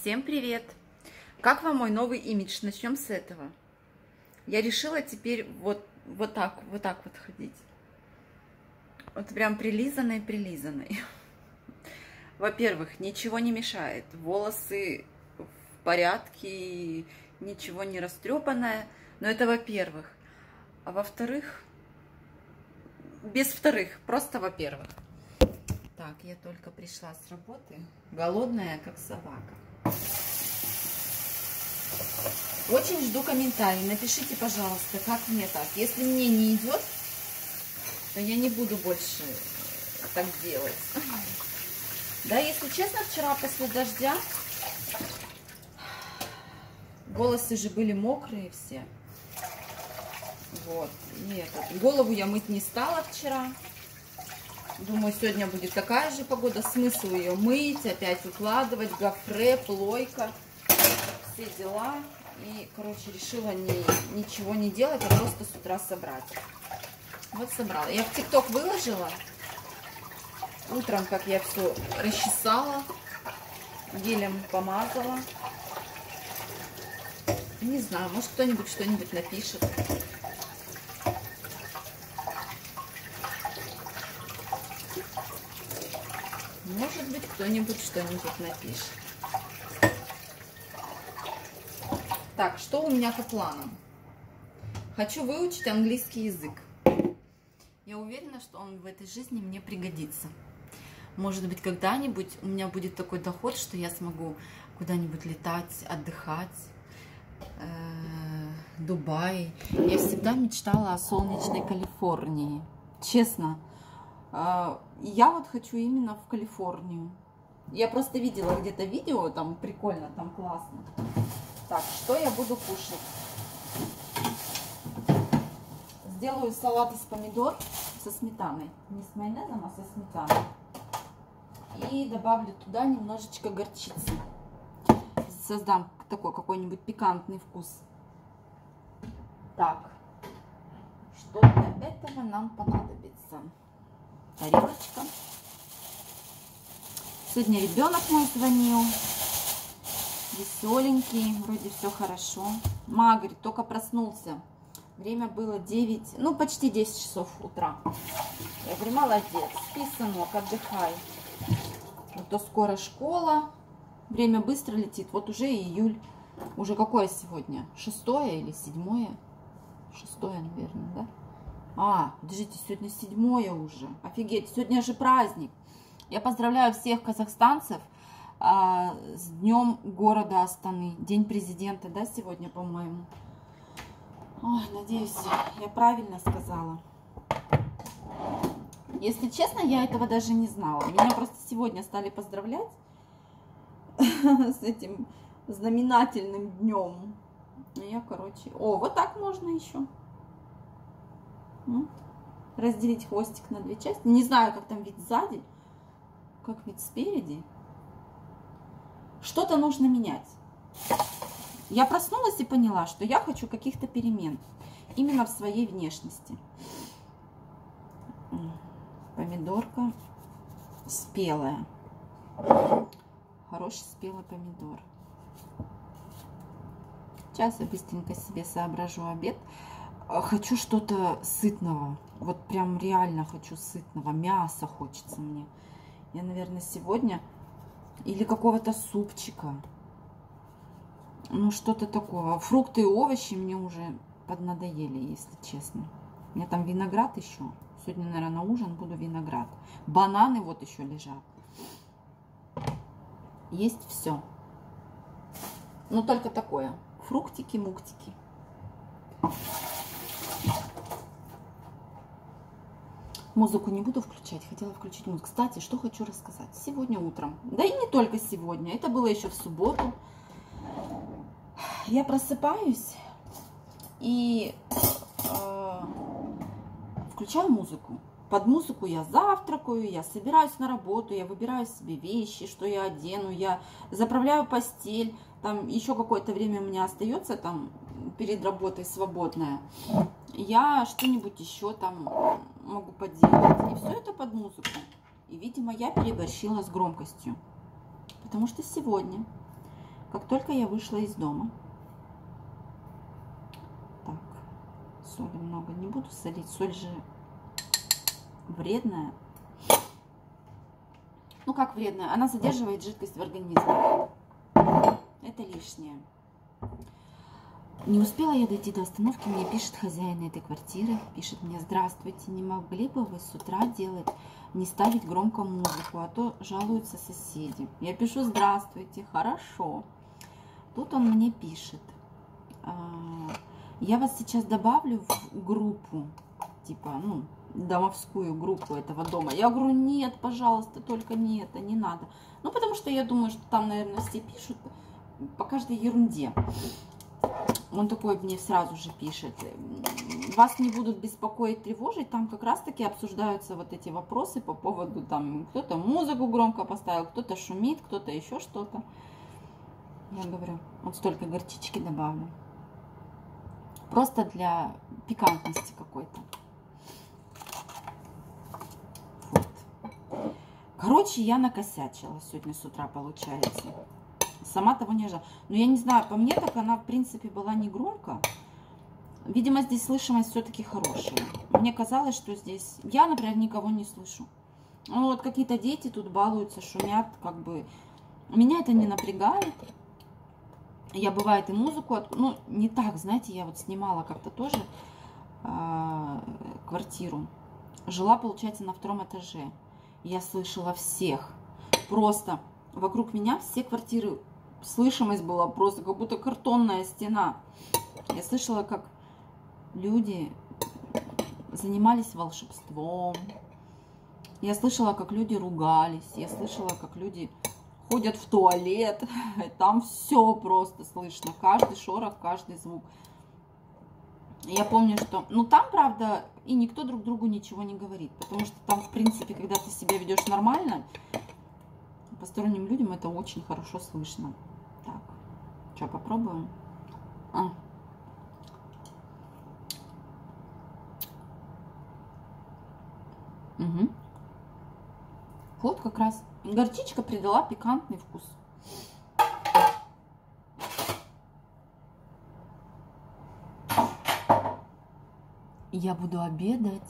Всем привет! Как вам мой новый имидж? Начнем с этого. Я решила теперь вот, вот так, вот так вот ходить. Вот прям прилизанной, прилизанной. Во-первых, ничего не мешает. Волосы в порядке, ничего не растрепанное. Но это во-первых. А во-вторых, без вторых, просто во-первых. Так, я только пришла с работы, голодная, как собака. Очень жду комментарий. Напишите, пожалуйста, как мне так. Если мне не идет, то я не буду больше так делать. Да, если честно, вчера после дождя волосы же были мокрые все. Вот. И этот, голову я мыть не стала вчера. Думаю, сегодня будет такая же погода. Смысл ее мыть, опять укладывать, гофре, плойка, все дела. И, короче, решила не, ничего не делать, а просто с утра собрать. Вот собрала. Я в ТикТок выложила. Утром, как я все расчесала, гелем помазала. Не знаю, может кто-нибудь что-нибудь напишет. Может быть, кто-нибудь что-нибудь напишет. Так, что у меня по планам? Хочу выучить английский язык. Я уверена, что он в этой жизни мне пригодится. Может быть, когда-нибудь у меня будет такой доход, что я смогу куда-нибудь летать, отдыхать. Э, Дубай. Я всегда мечтала о солнечной Калифорнии. Честно, а, я вот хочу именно в Калифорнию. Я просто видела где-то видео, там прикольно, там классно. Так, что я буду кушать? Сделаю салат из помидор со сметаной. Не с майонезом, а со сметаной. И добавлю туда немножечко горчицы. Создам такой какой-нибудь пикантный вкус. Так, что для этого нам понадобится? тарелочка. Сегодня ребенок мой звонил. Веселенький, вроде все хорошо. Магрь только проснулся. Время было 9, ну почти 10 часов утра. Я говорю, молодец, спи, сынок, отдыхай. Вот то скоро школа. Время быстро летит. Вот уже июль. Уже какое сегодня? Шестое или седьмое? Шестое, наверное, да? А, подождите, сегодня седьмое уже. Офигеть, сегодня же праздник. Я поздравляю всех казахстанцев а, с днем города Астаны. День президента, да, сегодня, по-моему? Ой, надеюсь, я правильно сказала. Если честно, я этого даже не знала. Меня просто сегодня стали поздравлять с этим знаменательным днем. Я, короче... О, вот так можно еще разделить хвостик на две части. Не знаю, как там вид сзади, как вид спереди. Что-то нужно менять. Я проснулась и поняла, что я хочу каких-то перемен именно в своей внешности. Помидорка спелая. Хороший спелый помидор. Сейчас я быстренько себе соображу обед. А, хочу что-то сытного. Вот прям реально хочу сытного. Мяса хочется мне. Я, наверное, сегодня... Или какого-то супчика. Ну, что-то такое. Фрукты и овощи мне уже поднадоели, если честно. У меня там виноград еще. Сегодня, наверное, на ужин буду виноград. Бананы вот еще лежат. Есть все. Но только такое. Фруктики, Музыку не буду включать, хотела включить музыку. Кстати, что хочу рассказать. Сегодня утром, да и не только сегодня, это было еще в субботу. Я просыпаюсь и э, включаю музыку. Под музыку я завтракаю, я собираюсь на работу, я выбираю себе вещи, что я одену, я заправляю постель. Там еще какое-то время у меня остается там перед работой свободное я что-нибудь еще там могу поделать. И все это под музыку. И, видимо, я переборщила с громкостью. Потому что сегодня Как только я вышла из дома, так, соли много не буду солить, соль же вредная. Ну как вредная? Она задерживает жидкость в организме. Это лишнее. Не успела я дойти до остановки, мне пишет хозяин этой квартиры, пишет мне, здравствуйте, не могли бы вы с утра делать, не ставить громко музыку, а то жалуются соседи. Я пишу, здравствуйте, хорошо. Тут он мне пишет, «А, я вас сейчас добавлю в группу, типа, ну, домовскую группу этого дома. Я говорю, нет, пожалуйста, только не это, не надо. Ну, потому что я думаю, что там, наверное, все пишут по каждой ерунде. Он такой мне сразу же пишет, вас не будут беспокоить, тревожить, там как раз-таки обсуждаются вот эти вопросы по поводу, там, кто-то музыку громко поставил, кто-то шумит, кто-то еще что-то. Я говорю, вот столько горчички добавлю. Просто для пикантности какой-то. Короче, я накосячила сегодня с утра, получается. Сама того не ожидала. Но я не знаю, по мне так она, в принципе, была не громко. Видимо, здесь слышимость все-таки хорошая. Мне казалось, что здесь... Я, например, никого не слышу. Ну, вот какие-то дети тут балуются, шумят, как бы... Меня это не напрягает. Я, бывает, и музыку... Ну, не так, знаете, я вот снимала как-то тоже э, квартиру. Жила, получается, на втором этаже я слышала всех. Просто вокруг меня все квартиры, слышимость была просто как будто картонная стена. Я слышала, как люди занимались волшебством. Я слышала, как люди ругались. Я слышала, как люди ходят в туалет. Там все просто слышно. Каждый шорох, каждый звук. Я помню, что... Ну, там, правда, и никто друг другу ничего не говорит. Потому что там, в принципе, когда ты себя ведешь нормально, посторонним людям это очень хорошо слышно. Что, попробуем? А. Угу. Вот как раз горчичка придала пикантный вкус. я буду обедать